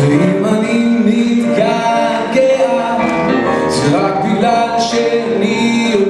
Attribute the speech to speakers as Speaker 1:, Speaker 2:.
Speaker 1: ואם אני מתגעגע זה רק בגלל שאני יודע.